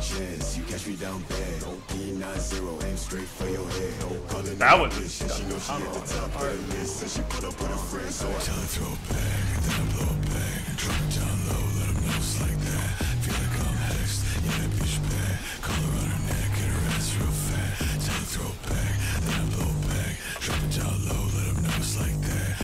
chance. You catch me down bad. OP90, aim straight for your head. Calling That one. she know she I at the top of the list, and she put up with her friends. So I trying to throw back,